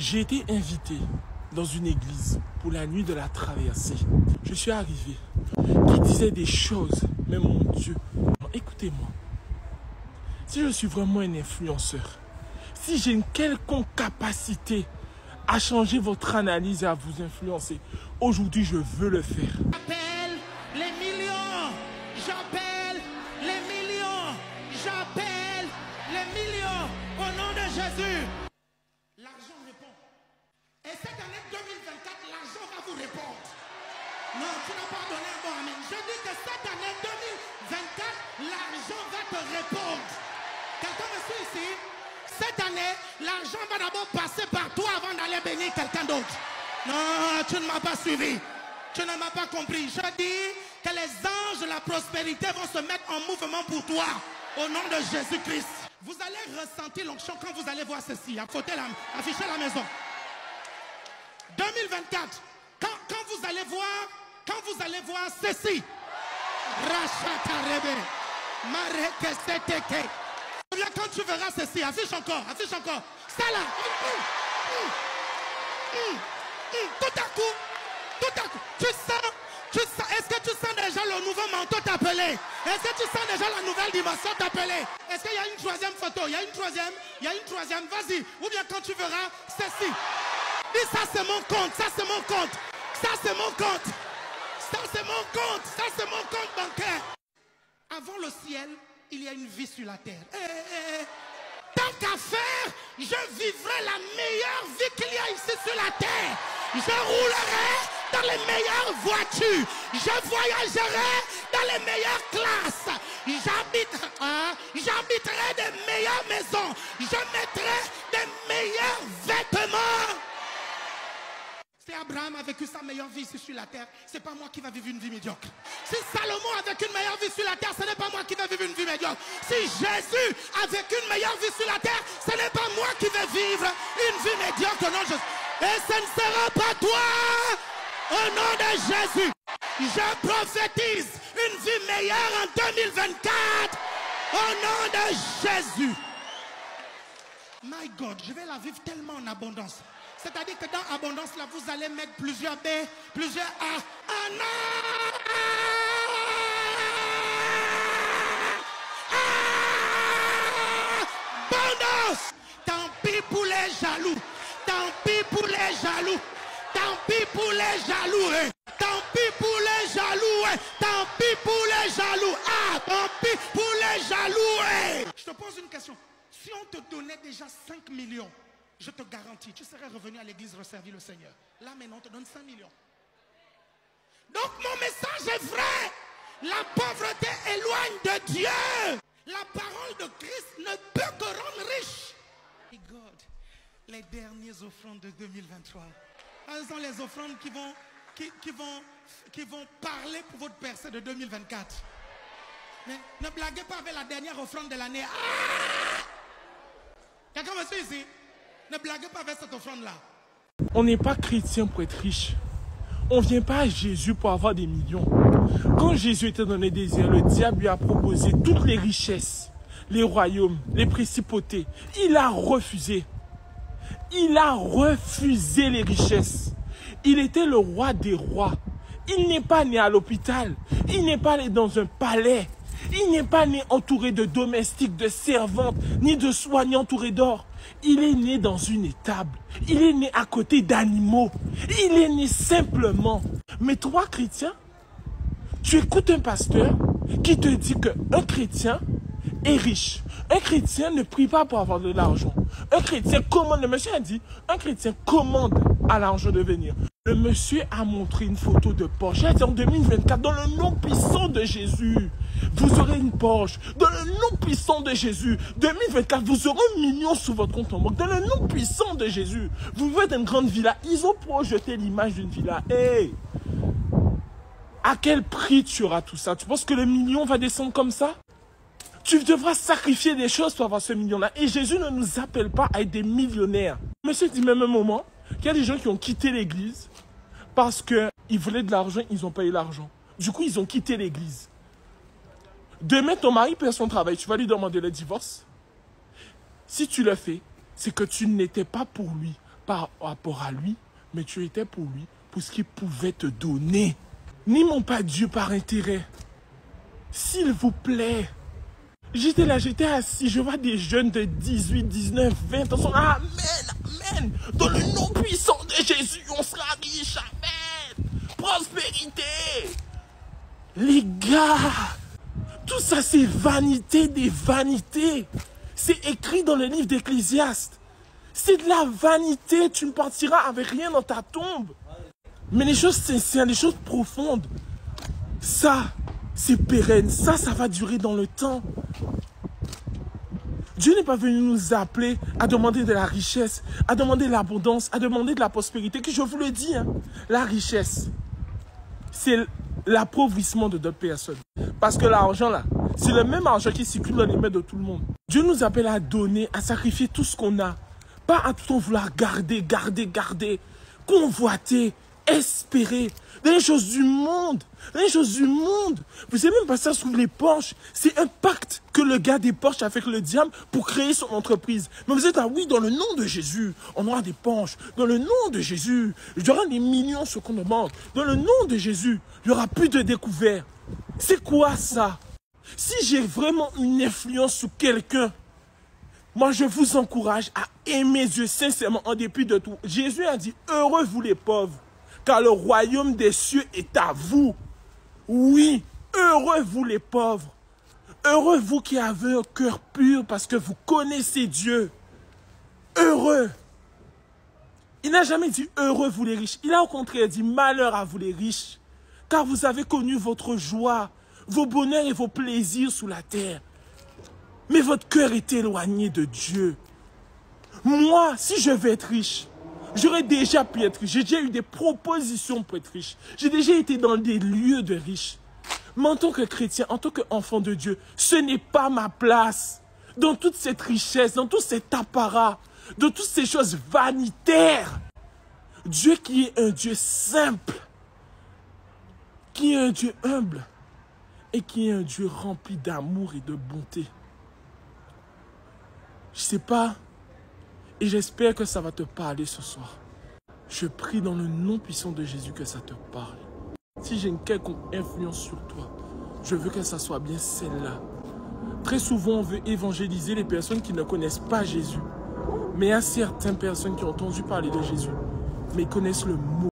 J'ai été invité dans une église pour la nuit de la traversée. Je suis arrivé qui disait des choses, mais mon Dieu, écoutez-moi. Si je suis vraiment un influenceur, si j'ai une quelconque capacité à changer votre analyse et à vous influencer, aujourd'hui je veux le faire. L'argent va d'abord passer par toi avant d'aller bénir quelqu'un d'autre. Non, tu ne m'as pas suivi. Tu ne m'as pas compris. Je dis que les anges de la prospérité vont se mettre en mouvement pour toi. Au nom de Jésus-Christ. Vous allez ressentir l'onction quand vous allez voir ceci. Afficher la, affichez la maison. 2024. Quand, vous allez voir, quand vous allez voir ceci. Rachatarebe. Marekeseteke. Là, quand tu verras ceci, affiche encore, affiche encore. Hum, hum, hum, hum. Tout à coup, tout à coup, tu sens, tu sens, est-ce que tu sens déjà le nouveau manteau t'appeler? Est-ce que tu sens déjà la nouvelle dimension t'appeler? Est-ce qu'il y a une troisième photo? Il y a une troisième, il y a une troisième, vas-y. Ou bien quand tu verras ceci. Dis ça c'est mon compte, ça c'est mon compte, ça c'est mon compte, ça c'est mon compte, ça c'est mon compte bancaire. Avant le ciel, il y a une vie sur la terre. Eh, eh, eh. Tant qu'à faire, je vivrai la meilleure vie qu'il y a ici sur la terre. Je roulerai dans les meilleures voitures. Je voyagerai dans les meilleures classes. J'habite, hein, j'habiterai des meilleures maisons. Je mettrai des meilleurs vêtements. Si Abraham a vécu sa meilleure vie ici sur la terre, c'est pas moi qui va vivre une vie médiocre. Si Salomon a vécu une meilleure vie sur la terre, ce n'est pas moi qui vais vivre une vie médiocre. Si Jésus a vécu une meilleure vie sur la terre, ce n'est pas moi qui vais vivre une vie médiocre. Non, je... Et ce ne sera pas toi. Au nom de Jésus, je prophétise une vie meilleure en 2024. Au nom de Jésus. My God, je vais la vivre tellement en abondance. C'est-à-dire que dans abondance, là, vous allez mettre plusieurs B, plusieurs A. Abondance Tant pis pour les jaloux. Tant pis pour les jaloux. Tant pis pour les jaloux. hein. Tant pis pour les jaloux. hein. Tant pis pour les jaloux. Ah, tant pis pour les jaloux. hein. Je te pose une question. Si on te donnait déjà 5 millions, je te garantis, tu serais revenu à l'église resservir le Seigneur. Là maintenant, on te donne 5 millions. Donc mon message est vrai. La pauvreté éloigne de Dieu. La parole de Christ ne peut que rendre riche. Et God, les dernières offrandes de 2023. Quelles sont les offrandes qui vont, qui, qui vont, qui vont parler pour votre percée de 2024 Mais ne blaguez pas avec la dernière offrande de l'année. Ah Quelqu'un me suit ici? Ne blaguez pas avec cette offrande-là. On n'est pas chrétien pour être riche. On ne vient pas à Jésus pour avoir des millions. Quand Jésus était dans les désirs, le diable lui a proposé toutes les richesses, les royaumes, les principautés. Il a refusé. Il a refusé les richesses. Il était le roi des rois. Il n'est pas né à l'hôpital. Il n'est pas né dans un palais. Il n'est pas né entouré de domestiques, de servantes, ni de soignants entourés d'or. Il est né dans une étable. Il est né à côté d'animaux. Il est né simplement. Mais toi, chrétien, tu écoutes un pasteur qui te dit qu'un chrétien est riche. Un chrétien ne prie pas pour avoir de l'argent. Un chrétien commande, le monsieur a dit, un chrétien commande à l'argent de venir. Le monsieur a montré une photo de Porsche. En 2024, dans le nom puissant de Jésus, vous aurez une Porsche. Dans le nom puissant de Jésus, 2024, vous aurez un million sur votre compte en banque. Dans le nom puissant de Jésus, vous faites une grande villa. Ils ont projeté l'image d'une villa. Hey! À quel prix tu auras tout ça? Tu penses que le million va descendre comme ça? Tu devras sacrifier des choses pour avoir ce million-là. Et Jésus ne nous appelle pas à être des millionnaires. Monsieur dit même un moment qu'il y a des gens qui ont quitté l'église parce qu'ils voulaient de l'argent, ils n'ont pas eu l'argent. Du coup, ils ont quitté l'église. Demain, ton mari perd son travail, tu vas lui demander le divorce. Si tu le fais, c'est que tu n'étais pas pour lui, par rapport à lui, mais tu étais pour lui, pour ce qu'il pouvait te donner. N'aimons pas Dieu par intérêt. S'il vous plaît. J'étais là, j'étais assis, je vois des jeunes de 18, 19, 20 ans. Amen, amen. Dans le nom puissant de Jésus, on sera riche. Amen. Prospérité. Les gars, tout ça c'est vanité des vanités. C'est écrit dans le livre d'Ecclésiaste. C'est de la vanité, tu ne partiras avec rien dans ta tombe. Mais les choses sincères, les choses profondes, ça, c'est pérenne. Ça, ça va durer dans le temps. Dieu n'est pas venu nous appeler à demander de la richesse, à demander de l'abondance, à demander de la prospérité, que je vous le dis, hein. la richesse, c'est l'appauvrissement de d'autres personnes. Parce que l'argent, là, c'est le même argent qui circule dans les mains de tout le monde. Dieu nous appelle à donner, à sacrifier tout ce qu'on a. Pas à tout en vouloir garder, garder, garder, convoiter, espérer des choses du monde. Des choses du monde. Vous savez même pas ça sous les Porsche. C'est un pacte que le gars des avec le diable pour créer son entreprise. Mais vous êtes ah oui, dans le nom de Jésus, on aura des Porsche. Dans le nom de Jésus, il y aura des millions ce qu'on demande. Dans le nom de Jésus, il n'y aura plus de découvertes. C'est quoi ça? Si j'ai vraiment une influence sur quelqu'un, moi je vous encourage à aimer Dieu sincèrement en dépit de tout. Jésus a dit, heureux vous les pauvres car le royaume des cieux est à vous. Oui, heureux vous les pauvres. Heureux vous qui avez un cœur pur parce que vous connaissez Dieu. Heureux. Il n'a jamais dit heureux vous les riches. Il a au contraire dit malheur à vous les riches. Car vous avez connu votre joie, vos bonheurs et vos plaisirs sous la terre. Mais votre cœur est éloigné de Dieu. Moi, si je veux être riche, J'aurais déjà pu être riche. J'ai déjà eu des propositions pour être riche. J'ai déjà été dans des lieux de riches. Mais en tant que chrétien, en tant qu'enfant de Dieu, ce n'est pas ma place. Dans toute cette richesse, dans tout cet apparat, dans toutes ces choses vanitaires. Dieu qui est un Dieu simple, qui est un Dieu humble et qui est un Dieu rempli d'amour et de bonté. Je ne sais pas et j'espère que ça va te parler ce soir. Je prie dans le nom puissant de Jésus que ça te parle. Si j'ai une quelconque influence sur toi, je veux que ça soit bien celle-là. Très souvent, on veut évangéliser les personnes qui ne connaissent pas Jésus. Mais il y a certaines personnes qui ont entendu parler de Jésus, mais connaissent le mot